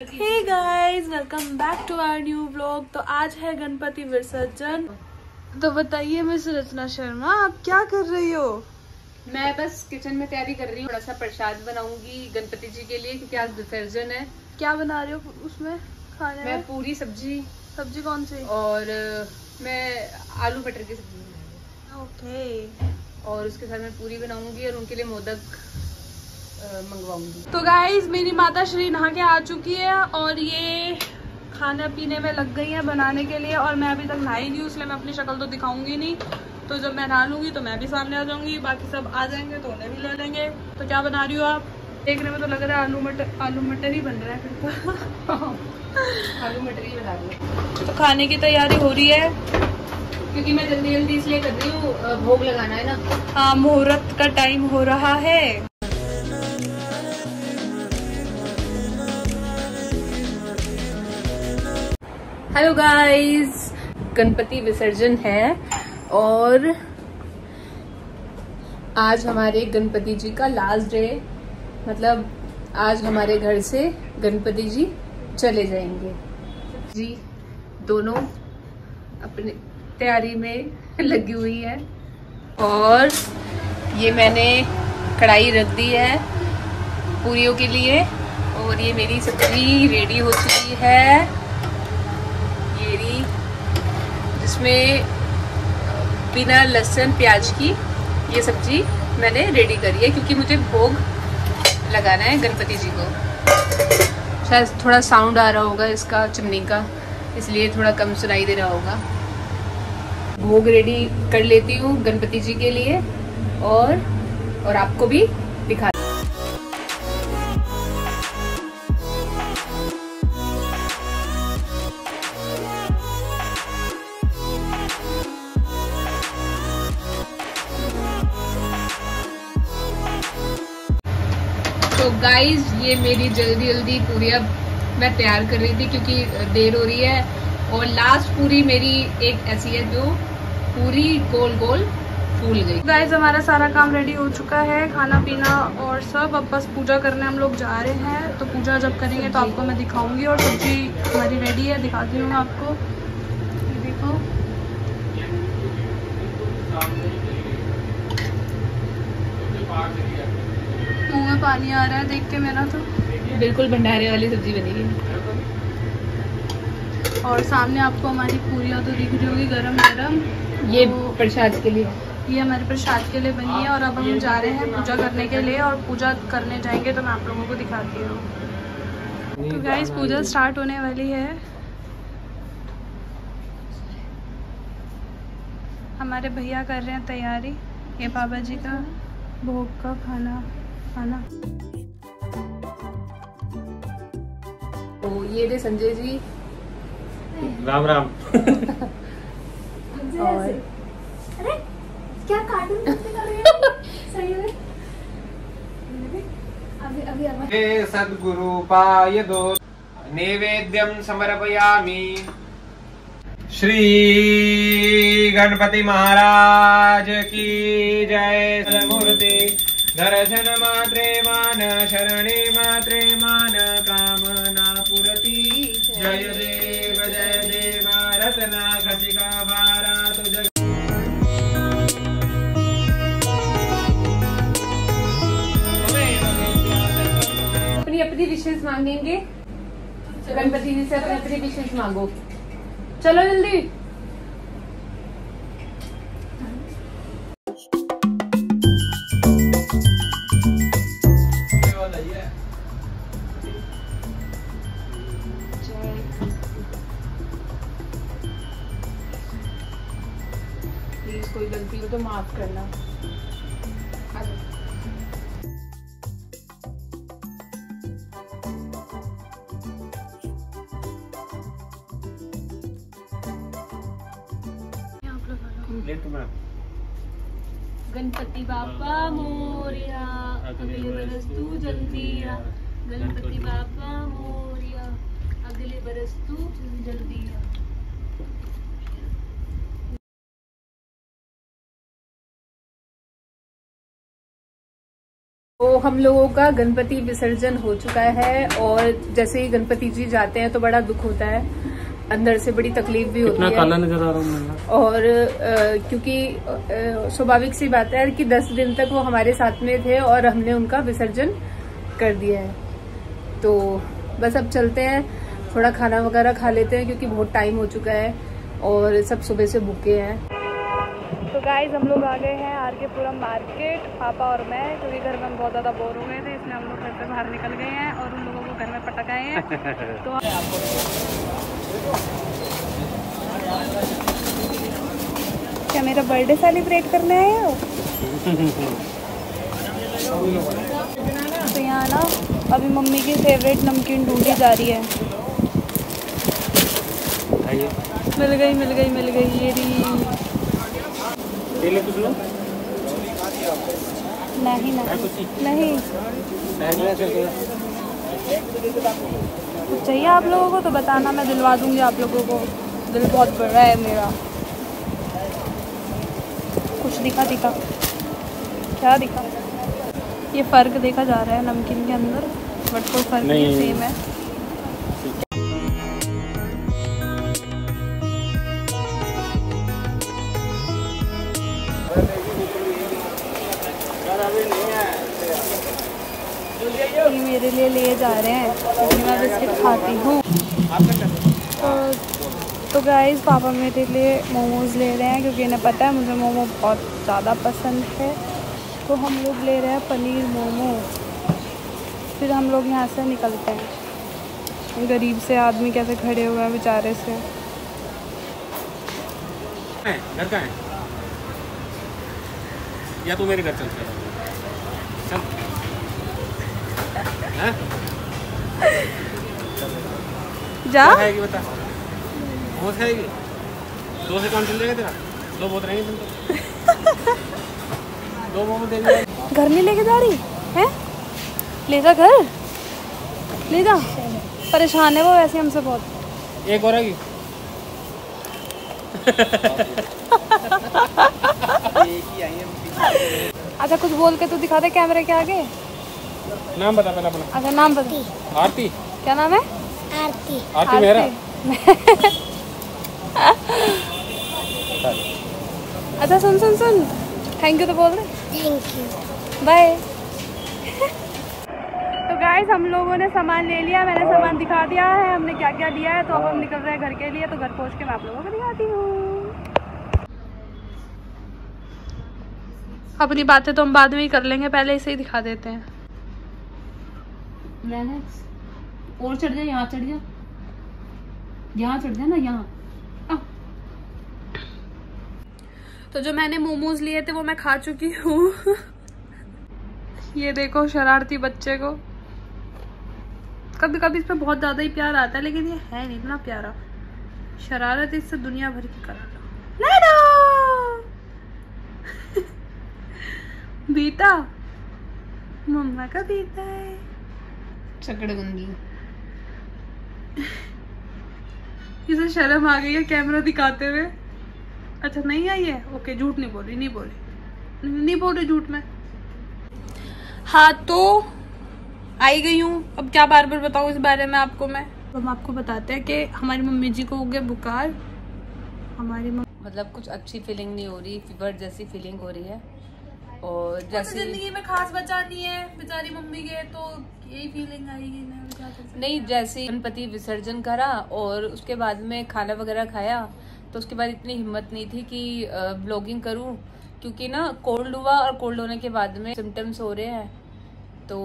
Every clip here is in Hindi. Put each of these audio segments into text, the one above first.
Hey guys welcome back to our new vlog तो आज है गणपति विसर्जन तो बताइए मिस रचना शर्मा आप क्या कर रही हो? मैं बस किचन में तैयारी कर रही हूँ थोड़ा सा प्रसाद बनाऊँगी गणपति जी के लिए क्योंकि आज विसर्जन है। क्या बना रहे हो उसमें? खाने मैं पूरी सब्ज़ी। सब्ज़ी कौन सी? और मैं आलू मटर की सब्ज़ी बनाऊँगी। ओके और उसके साथ मैं पूरी बनाऊँगी और उनके लिए मोदक। मंगवाऊँगी। तो गाइस मेरी माता श्री नहा के आ चुकी है और ये खाना पीने में लग गई है बनाने के लिए और मैं अभी तक नहाई नहीं हूँ इसलिए मैं अपनी शक्ल तो दिखाऊँगी नहीं। तो जब मैं नहा लूँगी तो मैं भी सामने आ जाऊँगी, बाकी सब आ जाएँगे तो उन्हें भी ले लेंगे। तो क्या बना रही हो आप? देखने में तो लग रहा है आलू मटर आलू मटर ही बन रहा है फिर तो आलू मटर ही बना रही तो खाने की तैयारी हो रही है। क्योंकि मैं जल्दी जल्दी इसलिए कर रही हूँ भोग लगाना है ना। हाँ मुहूर्त का टाइम हो रहा है। हेलो गाइस गणपति विसर्जन है और आज हमारे गणपति जी का लास्ट डे मतलब आज हमारे घर से गणपति जी चले जाएँगे। जी, दोनों अपने तैयारी में लगी हुई है और ये मैंने कढ़ाई रख दी है पूरियों के लिए और ये मेरी सब्ज़ी रेडी हो चुकी है ये रही जिसमें बिना लहसुन, प्याज की ये सब्ज़ी मैंने रेडी करी है, क्योंकि मुझे भोग लगाना है गणपति जी को। शायद थोड़ा साउंड आ रहा होगा इसका चिमनी का, इसलिए थोड़ा कम सुनाई दे रहा होगा। भोग रेडी कर लेती हूँ गणपति जी के लिए, और और आपको भी गाइस ये मेरी जल्दी जल्दी पूरी अब मैं तैयार कर रही थी क्योंकि देर हो रही है। और लास्ट पूरी मेरी एक ऐसी है जो पूरी गोल गोल फूल गई। गाइज़ हमारा सारा काम रेडी हो चुका है, खाना पीना और सब। अब बस पूजा करने हम लोग जा रहे हैं। तो पूजा जब करेंगे तो आपको मैं दिखाऊँगी और सब्ज़ी हमारी रेडी है, दिखाती हूँ आपको ये देखो मुँह में पानी आ रहा है देख के मेरा तो। बिल्कुल भंडारे वाली सब्ज़ी बनेगी और सामने आपको हमारी पूरियाँ तो दिख रही होगी गरम गरम। ये तो प्रसाद के लिए। ये हमारे प्रसाद के लिए बनी है और अब हम जा रहे हैं पूजा करने के लिए और पूजा करने जाएँगे तो मैं आप लोगों को दिखाती हूँ। तो गाइस पूजा स्टार्ट होने वाली है। हमारे भैया कर रहे हैं तैयारी। ये बाबा जी का भोग का खाना। खाना। तो ये थे संजय जी। राम राम। और क्या कार्टून कर रहे हो? सही में। अभी अभी अभी सद्गुरु पाय दो। नैवेद्यम समर्पयामि। श्री गणपति महाराज की जय। मूर्ति दर्शन मात्रे मान शरणे मात्रे मान कामना पुरती जय देव जय देव रत्ना खचिका भारा तुझ अपनी अपनी विशेष मांगेंगे। गणपति जी से अपनी अपनी विशेष मांगो। चलो जल्दी। प्लीज़ कोई गलती हो तो माफ़ करना। गणपति बापा मोरिया अगले बरस तू जल्दी आ गणपति बापा मोरिया अगले बरस तू जल्दी आ हम लोगों का गणपति विसर्जन हो चुका है और जैसे ही गणपति जी जाते हैं तो बड़ा दुख होता है। अंदर से बड़ी तकलीफ़ भी होती कितना काला है नज़र आ रहा हूँ और क्योंकि स्वाभाविक सी बात है कि दस दिन तक वो हमारे साथ में थे और हमने उनका विसर्जन कर दिया है। तो बस अब चलते हैं थोड़ा खाना वगैरह खा लेते हैं क्योंकि बहुत टाइम हो चुका है और सब सुबह से भूखे हैं। तो गाइज़ हम लोग आ गए हैं आर के पुरम मार्केट पापा और मैं क्योंकि घर में हम बहुत ज़्यादा बोर हो गए थे इसलिए हम लोग घर से बाहर निकल गए हैं और उन लोगों को घर में पटक आए हैं। तो क्या मेरा बर्थडे सेलिब्रेट करने आए हो? तो यहाँ ना अभी मम्मी की फेवरेट नमकीन ढूंढी जा रही है। मिल गई मिल गई मिल गई ये रही। केले कुछ लो नहीं नहीं। नहीं। कुछ चाहिए आप लोगों को तो बताना मैं दिलवा दूँगी आप लोगों को। दिल बहुत बड़ा है मेरा। कुछ दिखा दिखा। क्या दिखा? ये फ़र्क देखा जा रहा है नमकीन के अंदर बट कोई फ़र्क नहीं। सेम है। मेरे लिए ले जा रहे हैं क्योंकि मैं बिस्किट खाती हूँ। तो, तो गाइस पापा मेरे लिए मोमोज़ ले रहे हैं क्योंकि इन्हें पता है मुझे मोमो बहुत ज़्यादा पसंद है। तो हम लोग ले रहे हैं पनीर मोमो। फिर हम लोग यहाँ से निकलते हैं। गरीब से आदमी कैसे खड़े हुए हैं बेचारे से। घर है? या तू मेरे घर चल चल चल हैं? जा। खाएगी बता। मोमोज खाएगी दो से काम चल जाएगा तेरा। दो बहुत रहेंगे तुम तो। दो घर नहीं लेके जा रही? है? ले जा घर। ले जा। परेशान है वो वैसे हमसे बहुत। एक और आएगी अच्छा कुछ बोल के तू दिखा दे कैमरे के आगे। नाम बता पहले अपना। अच्छा नाम बता। आरती। क्या नाम है? आरती। आरती मेरा अच्छा सुन सुन सुन। थैंक यू तो बोल रहे। थैंक यू बाय तो गाइस हम लोगों ने सामान ले लिया मैंने सामान दिखा दिया है हमने क्या क्या लिया है तो अब हम निकल रहे हैं घर के लिए तो घर पहुँच के मैं आप लोगों को दिखाती हूँ। अपनी बातें तो हम बाद में ही कर लेंगे पहले इसे ही दिखा देते हैं। और चढ़ जा, यहाँ चढ़ जा। यहाँ चढ़ जा ना, यहाँ। तो जो मैंने मोमोज लिए थे वो मैं खा चुकी हूँ। ये देखो शरारती बच्चे को। कभी कभी इस पे बहुत ज़्यादा ही प्यार आता है, लेकिन ये है नहीं, इतना प्यारा। शरारत इससे दुनिया भर की लैडो! बीटा मम्मा का बीटा है। इसे शर्म आ गई है कैमरा दिखाते हुए। अच्छा नहीं आई है? ओके झूठ नहीं बोली नहीं बोली। नहीं बोल रही झूठ में। हाँ तो आई गई हूँ। अब क्या बार बार बताऊँ इस बारे में आपको मैं? हम आपको बताते हैं कि हमारी मम्मी जी को हो गया बुखार। हमारी मम्मी मतलब कुछ अच्छी फीलिंग नहीं हो रही फीवर जैसी फीलिंग हो रही है। और जैसे ज़िंदगी में खास बचा नहीं है बेचारी मम्मी के तो यही फीलिंग आएगी सकते नहीं जैसे गणपति विसर्जन करा और उसके बाद में खाना वगैरह खाया तो उसके बाद इतनी हिम्मत नहीं थी कि ब्लॉगिंग करूँ क्योंकि ना कोल्ड हुआ और कोल्ड होने के बाद में सिम्टम्स हो रहे हैं। तो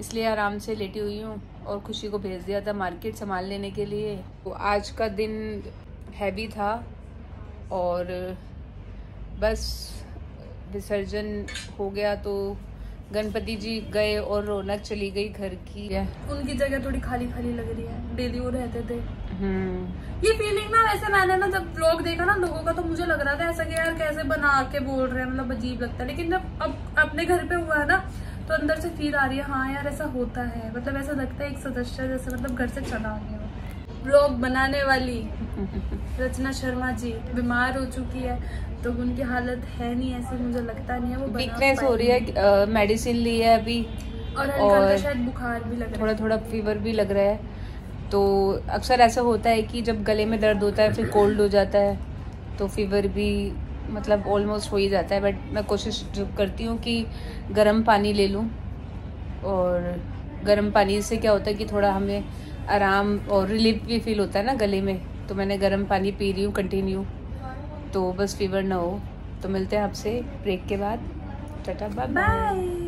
इसलिए आराम से लेटी हुई हूँ और खुशी को भेज दिया था मार्केट सामान लेने के लिए। तो आज का दिन हैवी था और बस विसर्जन हो गया तो गणपति जी गए और रौनक चली गई घर की। उनकी जगह थोड़ी खाली खाली लग रही है। डेली वो रहते थे। हम्म। ये फीलिंग ना वैसे मैंने ना जब ब्लॉग देखा ना लोगों का तो मुझे लग रहा था ऐसा कि यार कैसे बना के बोल रहे हैं मतलब अजीब लगता है। लेकिन जब अब अपने घर पे हुआ है ना तो अंदर से फील आ रही है हाँ यार ऐसा होता है। मतलब ऐसा लगता है एक सदस्य जैसे मतलब घर से चला गया। हो। ब्लॉग बनाने वाली रचना शर्मा जी बीमार हो चुकी है तो उनकी हालत है नहीं ऐसी मुझे लगता नहीं है वो वीकनेस हो रही है मेडिसिन ली है अभी और और शायद बुखार भी लग रहा थोड़ा है। थोड़ा फीवर भी लग रहा है तो अक्सर ऐसा होता है कि जब गले में दर्द होता है फिर कोल्ड हो जाता है तो फीवर भी मतलब ऑलमोस्ट हो ही जाता है बट मैं कोशिश करती हूँ कि गर्म पानी ले लूँ और गर्म पानी से क्या होता है कि थोड़ा हमें आराम और रिलीफ भी फील होता है ना गले में। तो मैंने गर्म पानी पी रही हूँ कंटिन्यू तो बस फीवर ना हो। तो मिलते हैं आपसे ब्रेक के बाद। Tata bye bye